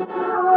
Oh.